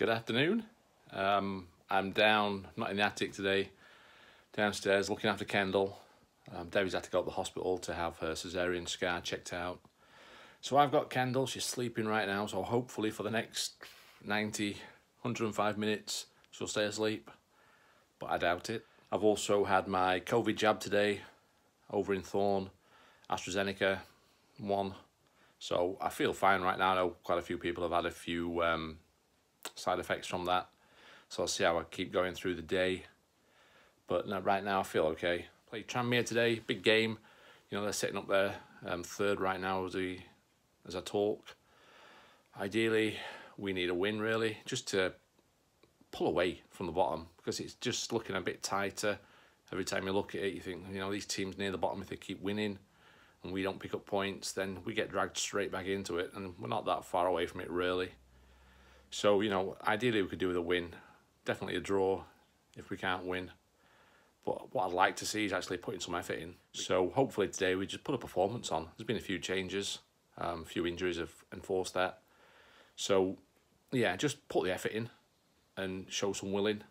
Good afternoon. Um, I'm down, not in the attic today, downstairs looking after Kendall. Um, Debbie's had to go to the hospital to have her cesarean scar checked out. So I've got Kendall, she's sleeping right now, so hopefully for the next 90, 105 minutes she'll stay asleep, but I doubt it. I've also had my COVID jab today over in Thorne, AstraZeneca one. So I feel fine right now. I know quite a few people have had a few um, side effects from that. So I'll see how I keep going through the day. But no, right now I feel okay. Played Tranmere today, big game. You know, they're sitting up there um, third right now as, we, as I talk. Ideally, we need a win really, just to pull away from the bottom because it's just looking a bit tighter. Every time you look at it, you think, you know, these teams near the bottom, if they keep winning and we don't pick up points, then we get dragged straight back into it. And we're not that far away from it, really. So, you know, ideally we could do with a win. Definitely a draw if we can't win. But what I'd like to see is actually putting some effort in. So hopefully today we just put a performance on. There's been a few changes, um, a few injuries have enforced that. So, yeah, just put the effort in and show some willing.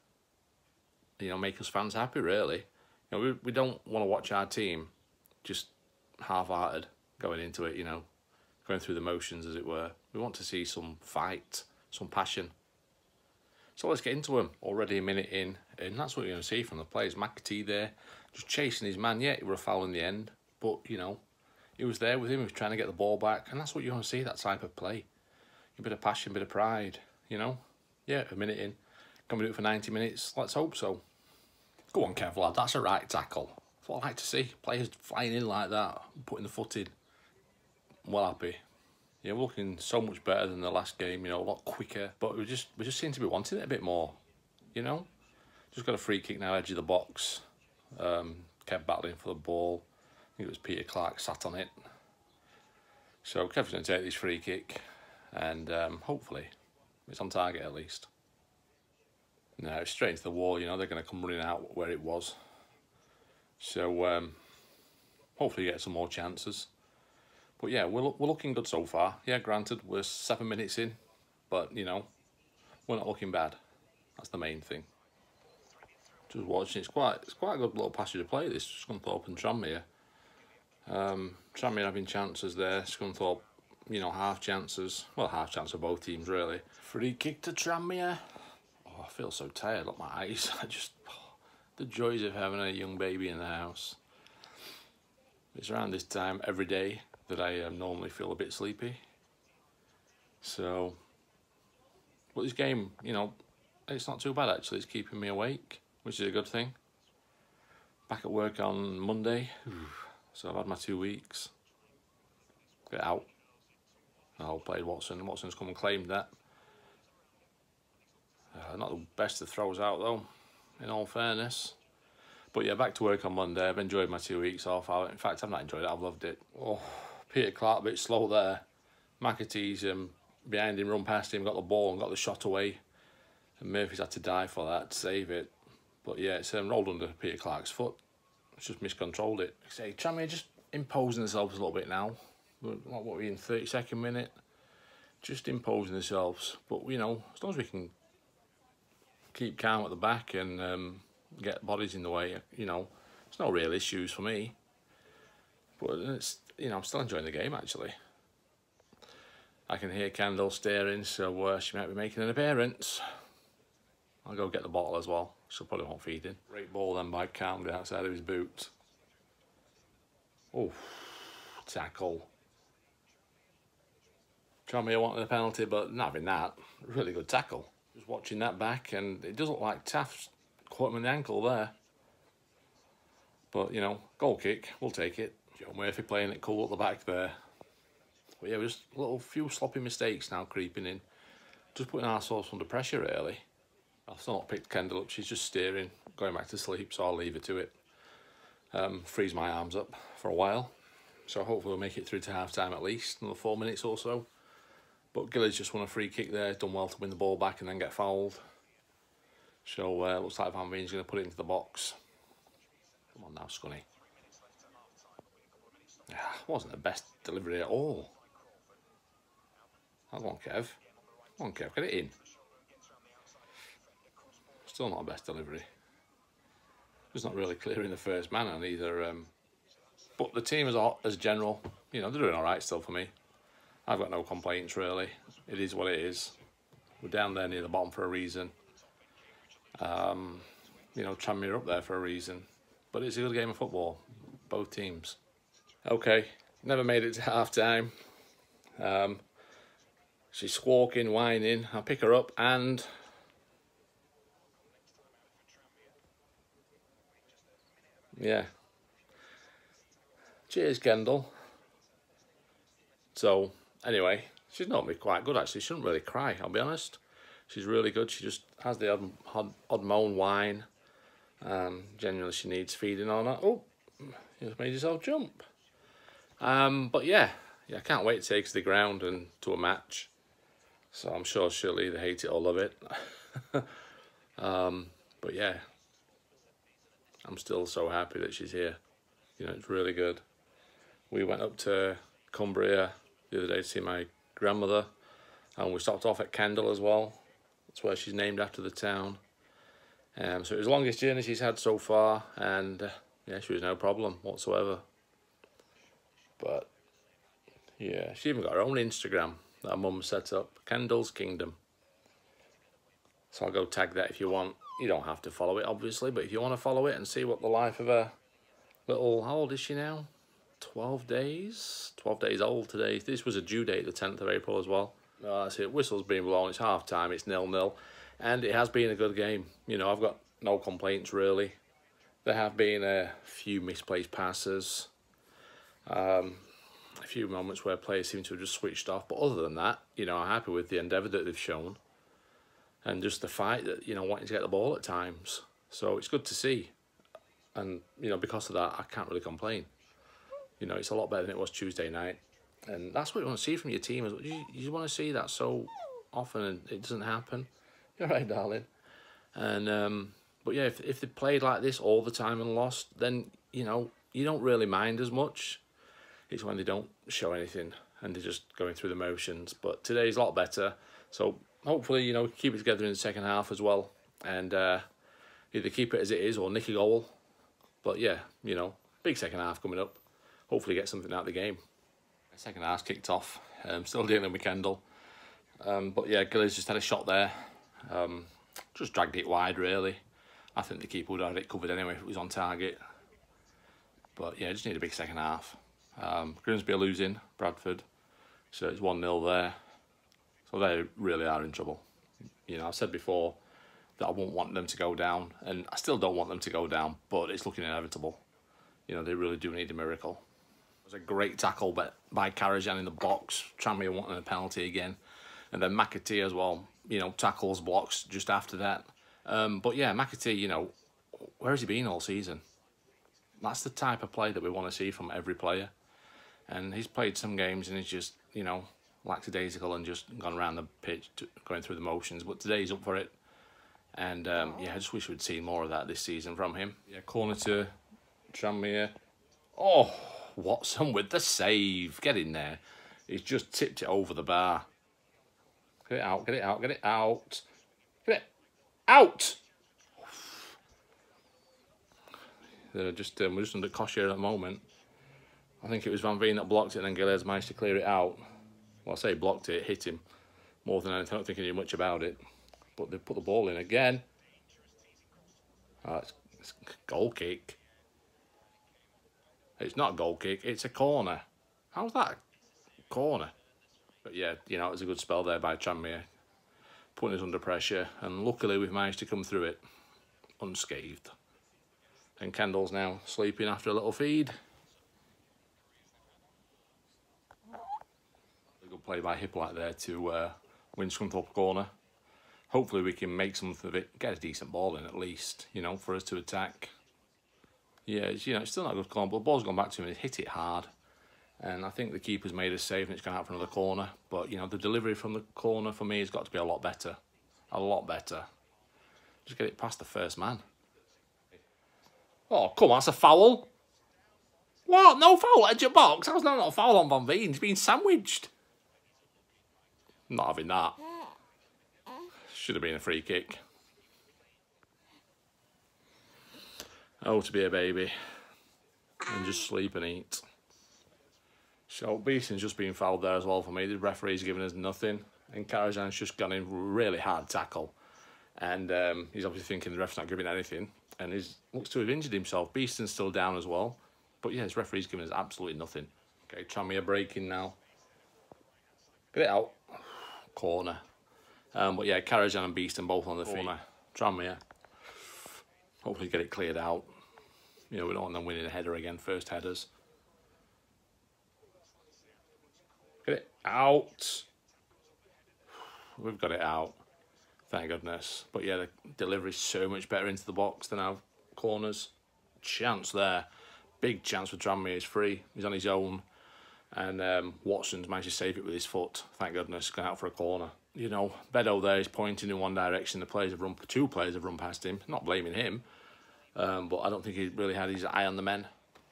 You know, make us fans happy, really. You know, we, we don't want to watch our team just half-hearted going into it, you know, going through the motions, as it were. We want to see some fight, some passion. So let's get into him. Already a minute in, and that's what you're going to see from the players. McAtee there, just chasing his man. Yeah, it were a foul in the end, but, you know, he was there with him. He was trying to get the ball back, and that's what you want to see, that type of play. A bit of passion, a bit of pride, you know. Yeah, a minute in. Can we do it for 90 minutes? Let's hope so. Go on, Kev, lad. That's a right tackle. That's what I like to see. Players flying in like that, putting the foot in. well happy. Yeah, we're looking so much better than the last game, you know, a lot quicker. But we just we just seem to be wanting it a bit more, you know. Just got a free kick now, edge of the box. Um, kept battling for the ball. I think it was Peter Clarke sat on it. So Kev's going to take this free kick, and um, hopefully it's on target at least. No, it's straight into the wall, you know, they're going to come running out where it was. So um, hopefully get some more chances. But yeah, we're, we're looking good so far. Yeah, granted, we're seven minutes in, but you know, we're not looking bad. That's the main thing. Just watching, it's quite it's quite a good little passage of play. This Scunthorpe and Tranmere. Um, Tranmere having chances there. Scunthorpe, you know, half chances. Well, half chance of both teams really. Free kick to Tranmere. Oh, I feel so tired. Look, my eyes. I just oh, the joys of having a young baby in the house. It's around this time every day that I um, normally feel a bit sleepy. So, but this game, you know, it's not too bad actually. It's keeping me awake, which is a good thing. Back at work on Monday, so I've had my two weeks. Get out. I played Watson. Watson's come and claimed that. Uh, not the best of throws out though, in all fairness. But yeah, back to work on Monday. I've enjoyed my two weeks off. I, in fact, I've not enjoyed it. I've loved it. Oh. Peter Clarke a bit slow there. McAtee's um, behind him, run past him, got the ball and got the shot away. And Murphy's had to die for that to save it. But yeah, it's um, rolled under Peter Clarke's foot. It's just miscontrolled it. Say, Tranmere just imposing themselves a little bit now. What, what are we in, 32nd minute? Just imposing themselves. But, you know, as long as we can keep calm at the back and um, get bodies in the way, you know, it's no real issues for me. But it's you know, I'm still enjoying the game actually. I can hear Kendall staring, so uh, she might be making an appearance. I'll go get the bottle as well. She'll probably won't feed in. Great ball then by Calmby outside of his boots. Oh, tackle. Tranmere wanted a penalty, but not having that. Really good tackle. Just watching that back, and it does look like Taft's caught him in the ankle there. But, you know, goal kick, we'll take it. Joe Murphy playing it cool at the back there. But yeah, just a little few sloppy mistakes now creeping in. Just putting ourselves under pressure, really. I've still not picked Kendall up. She's just steering, going back to sleep, so I'll leave her to it. Um, freeze my arms up for a while. So hopefully we'll make it through to half time at least, another four minutes or so. But Gilliead just won a free kick there, done well to win the ball back and then get fouled. So uh, looks like Van Veen's going to put it into the box. Come on now, Scunny. Yeah, wasn't the best delivery at all. Come on, Kev. Come on, Kev, get it in. Still not the best delivery. Just not really clearing the first man either. Um, but the team as a, as general, you know, they're doing all right still for me. I've got no complaints really. It is what it is. We're down there near the bottom for a reason. Um, you know, Tranmere up there for a reason. But it's a good game of football, both teams. Okay, never made it to half time. Um, she's squawking, whining. I pick her up and yeah. Cheers, Kendall. So, anyway, she's not me quite good actually. She shouldn't really cry, I'll be honest. She's really good. She just has the odd, odd, odd moan whine. Um, generally, she needs feeding on her. Oh, you just made yourself jump. Um, but yeah, yeah, I can't wait to take to the ground and to a match. So I'm sure she'll either hate it or love it. um, but yeah, I'm still so happy that she's here. You know, it's really good. We went up to Cumbria the other day to see my grandmother, and we stopped off at Kendal as well. That's where she's named after the town. Um, so it was the longest journey she's had so far, and uh, yeah, she was no problem whatsoever. But yeah, she even got her own Instagram that her mum set up, Kendall's Kingdom. So I'll go tag that if you want. You don't have to follow it, obviously, but if you want to follow it and see what the life of a little, how old is she now? 12 days? 12 days old today. This was a due date, the 10th of April as well. Oh, that's it. Whistle's been blown. It's half time. It's nil nil, and it has been a good game. You know, I've got no complaints really. There have been a few misplaced passes, um, a few moments where players seem to have just switched off. But other than that, you know, I'm happy with the endeavour that they've shown, and just the fight that you know wanting to get the ball at times. So it's good to see, and you know because of that, I can't really complain. You know, it's a lot better than it was Tuesday night. And that's what you want to see from your team. You, you want to see that so often and it doesn't happen. You're right, darling. And um, but yeah, if if they played like this all the time and lost, then you know you don't really mind as much. It's when they don't show anything and they're just going through the motions. But today's a lot better. So hopefully you know keep it together in the second half as well, and uh, either keep it as it is or nick a goal. But yeah, you know, big second half coming up. Hopefully get something out of the game. Second half kicked off. Um, still dealing with Kendal. Um, but yeah, Gilliead just had a shot there. Um, just dragged it wide, really. I think the keeper would have had it covered anyway if it was on target. But yeah, just need a big second half. Um, Grimsby are losing, Bradford. So it's 1-0 there. So they really are in trouble. You know, I've said before that I won't want them to go down. And I still don't want them to go down, but it's looking inevitable. You know, they really do need a miracle It was a great tackle by, by Karajan in the box. Tranmere wanting a penalty again. And then McAtee as well, you know, tackles, blocks just after that. Um, but yeah, McAtee, you know, where has he been all season? That's the type of play that we want to see from every player. And he's played some games and he's just, you know, lackadaisical and just gone around the pitch, to, going through the motions. But today he's up for it. And um, yeah, I just wish we'd seen more of that this season from him. Yeah, corner to Tranmere. Oh, Watson with the save. Get in there. He's just tipped it over the bar. Get it out, get it out, get it out. Get it out! They're just, um, we're just under cosh here at the moment. I think it was Van Veen that blocked it and then Gilliead managed to clear it out. Well, I say blocked it, hit him. More than anything, I don't think he knew much about it. But they put the ball in again. Oh, it's, it's goal kick. It's not a goal kick, it's a corner. How's that corner? But yeah, you know, it was a good spell there by Tranmere. Putting us under pressure, and luckily we've managed to come through it unscathed. And Kendall's now sleeping after a little feed. A good play by Hippolyte there to uh, win Scunthorpe corner. Hopefully we can make something of it, get a decent ball in at least, you know, for us to attack. Yeah, it's, you know, it's still not a good corner, but the ball's gone back to him and hit it hard. And I think the keeper's made a save and it's gone out for another corner. But, you know, the delivery from the corner for me has got to be a lot better. A lot better. Just get it past the first man. Oh, come on, that's a foul. What? No foul at your box? That not a foul on Van Veen? He's been sandwiched. Not having that. Should have been a free kick. Oh, to be a baby. And just sleep and eat. So Beestin's just been fouled there as well for me. The referee's giving us nothing. And Karajan's just gone in really hard tackle. And um, he's obviously thinking the ref's not giving anything. And he looks to have injured himself. Beestin's still down as well. But yeah, his referee's giving us absolutely nothing. Okay, Tranmere breaking now. Get it out. Corner. Um, but yeah, Karajan and Beestin both on the feet. Tranmere. Hopefully get it cleared out. You know, we don't want them winning a header again, first headers. Get it out. We've got it out. Thank goodness. But yeah, the delivery's so much better into the box than our corners. Chance there. Big chance for Tranmere. He's free. He's on his own. And um, Watson's managed to save it with his foot. Thank goodness. Gone out for a corner. You know, Bedeau there is pointing in one direction. The players have run, two players have run past him. Not blaming him. Um, but I don't think he really had his eye on the men.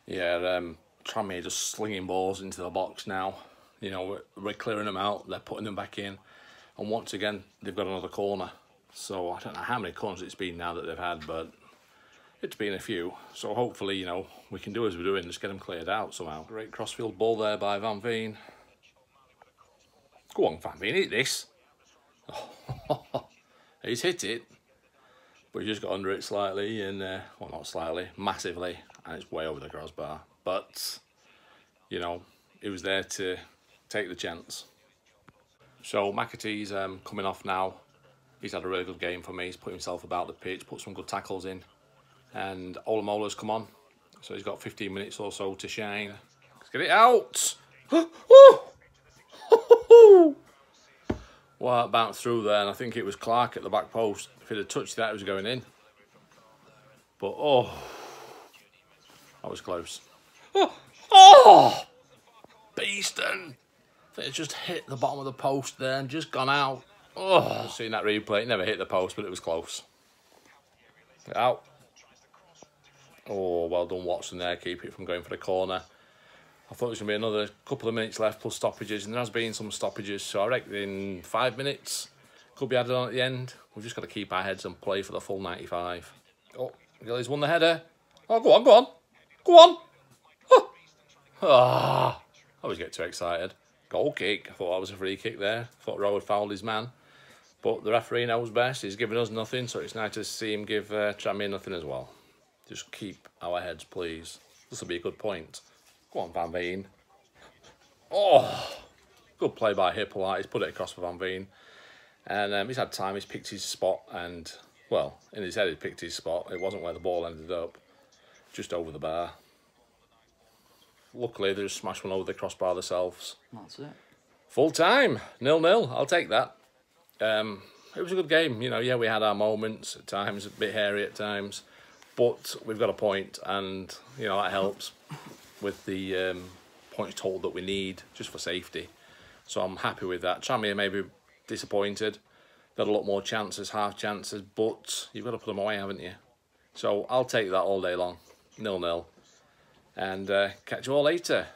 Yeah, um, Tranmere just slinging balls into the box now. You know, we're, we're clearing them out. They're putting them back in. And once again, they've got another corner. So I don't know how many corners it's been now that they've had, but it's been a few. So hopefully, you know, we can do as we're doing, just get them cleared out somehow. Great crossfield ball there by Van Veen. Go on, Van Veen, hit this. He's hit it. But he just got under it slightly and, uh, well, not slightly, massively. And it's way over the crossbar. But, you know, he was there to take the chance. So McAtee's um, coming off now. He's had a really good game for me. He's put himself about the pitch, put some good tackles in. And Olomola's come on. So he's got 15 minutes or so to shine. Let's get it out. well, it bounced through there, and I think it was Clark at the back post. If he'd have touched that, it was going in. But, oh, that was close. Oh, Beestin it just hit the bottom of the post there and just gone out. Oh, I've seen that replay. It never hit the post, but it was close. Out. Oh, well done, Watson there. Keep it from going for the corner. I thought there was going to be another couple of minutes left plus stoppages, and there has been some stoppages. So I reckon in five minutes, could be added on at the end. We've just got to keep our heads and play for the full 95. Oh, Gilliead won the header. Oh, go on, go on. Go on. Oh. Ah, I always get too excited. Goal kick. I thought that was a free kick there. I thought Rowe had fouled his man. But the referee knows best. He's giving us nothing, so it's nice to see him give uh, Tranmere nothing as well. Just keep our heads, please. This will be a good point. Go on, Van Veen. Oh, good play by Hippolyte. He's put it across for Van Veen. And um, he's had time. He's picked his spot. And, well, in his head, he picked his spot. It wasn't where the ball ended up. Just over the bar luckily they just smashed one over the crossbar themselves. That's it. Full time, nil nil. I'll take that. Um, it was a good game. You know, yeah, we had our moments at times, a bit hairy at times, but we've got a point, and you know that helps with the um, points total that we need just for safety. So I'm happy with that. Tranmere may be disappointed. Got a lot more chances, half chances, but you've got to put them away, haven't you? So I'll take that all day long. Nil nil and uh, catch you all later.